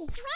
Whoa!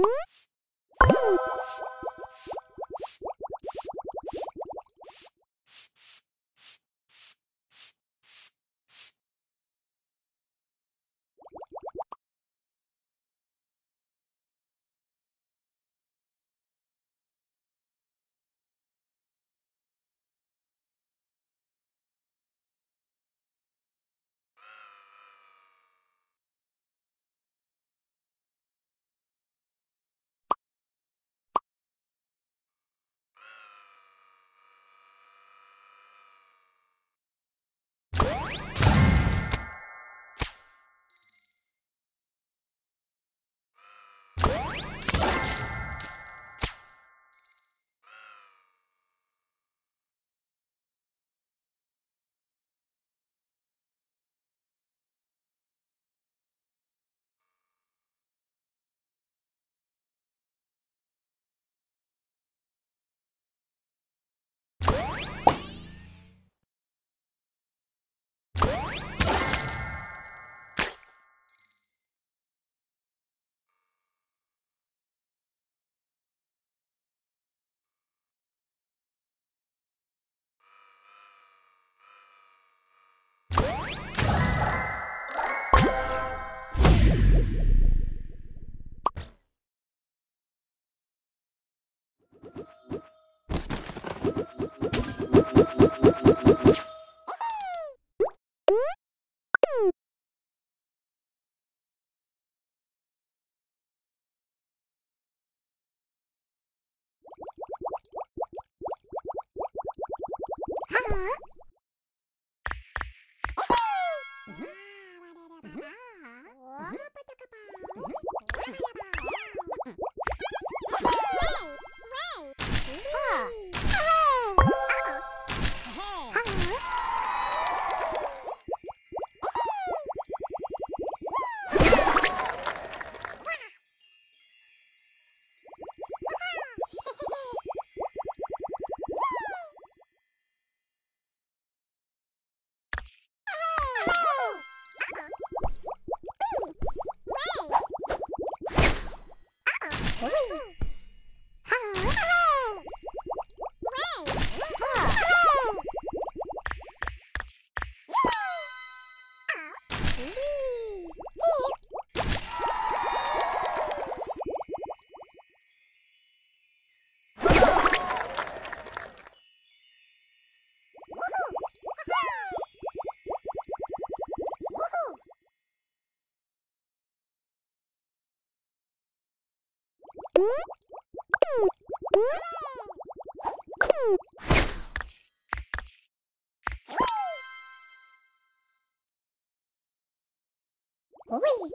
you な Oui.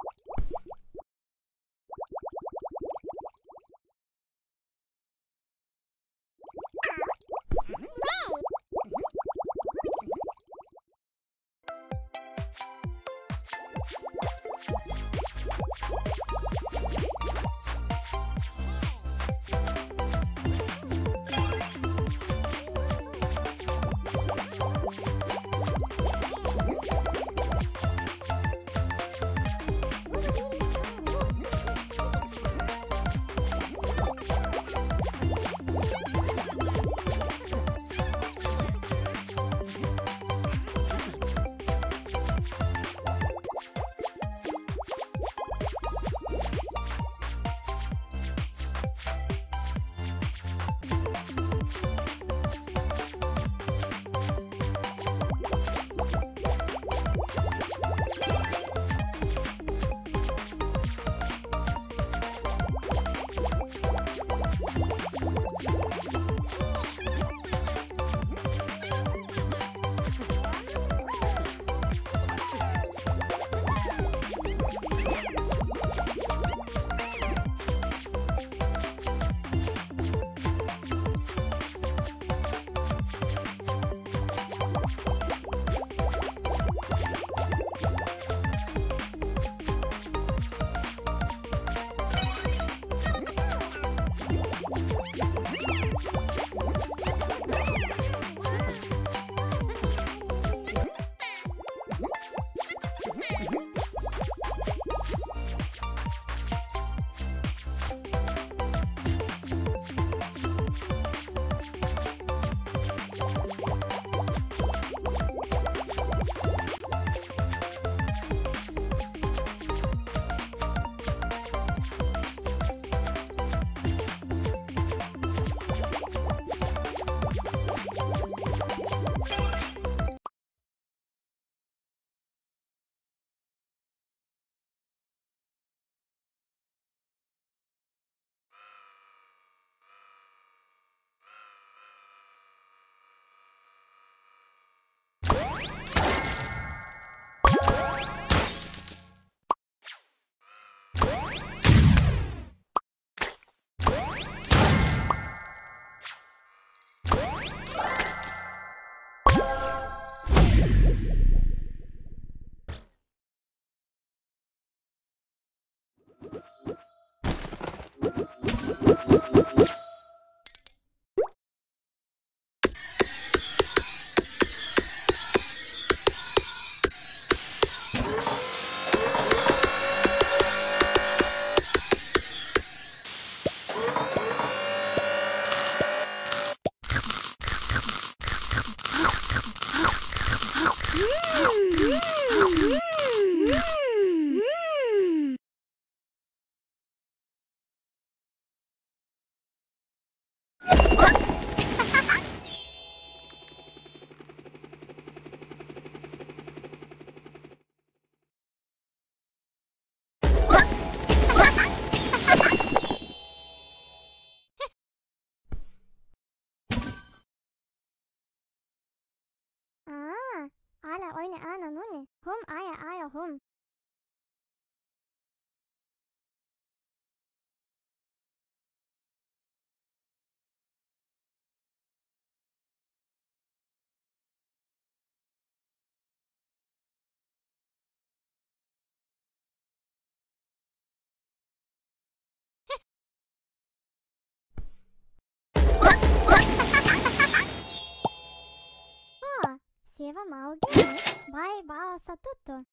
diceva Maugini, vai basta tutto.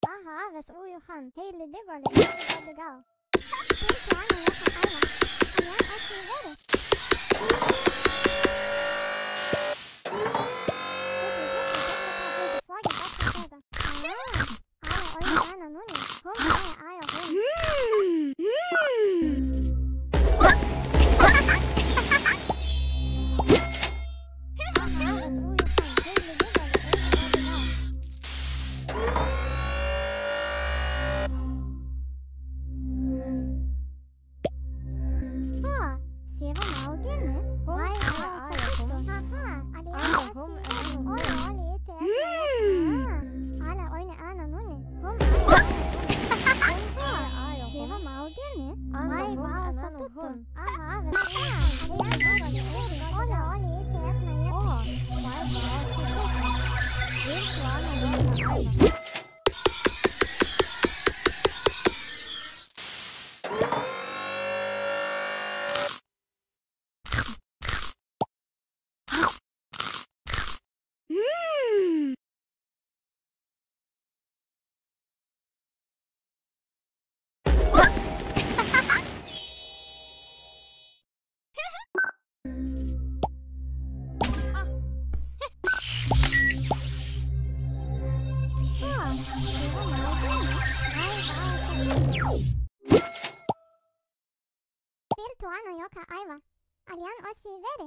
Baha aves uyuhan, heyli digoli, heyli gau. Çünkü anı yaka ayla, anyan etni veri. Ayo, oyun ana nuni, hum, ayo, ayo, hum. Virtuano Yoka aiva. Alian osi vere.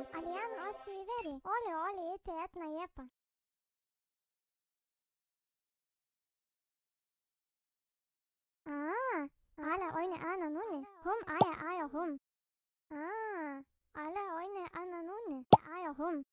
Алиан, Алиан Оси и Вери. Оле, оле, ете ят на епа. Аа, аля ойне ана нуне. Хум ая ая хум. Аа, аля ойне ана нуне. Ая хум.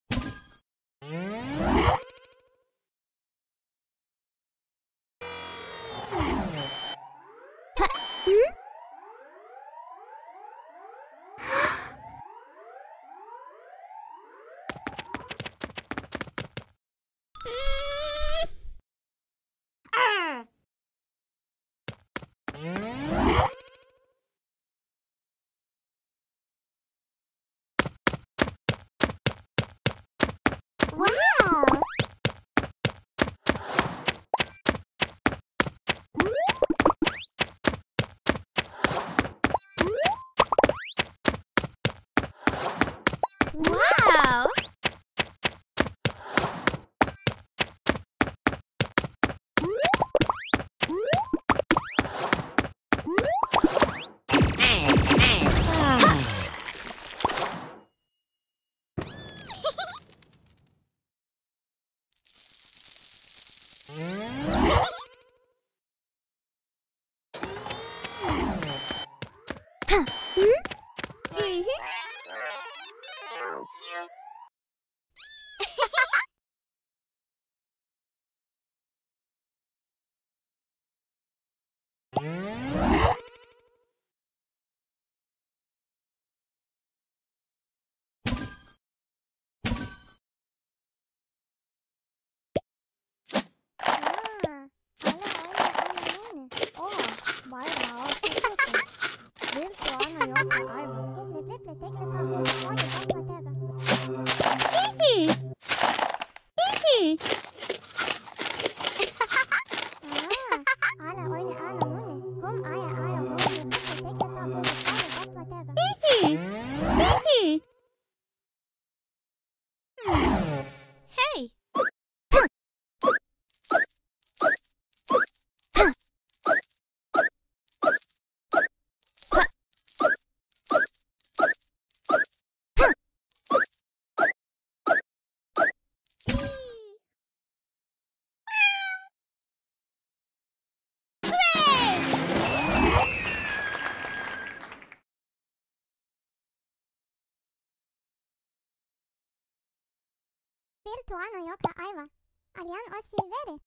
Virtuano Jocaiva. Alian o Silveri.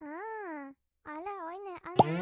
Ah, alle eine andere.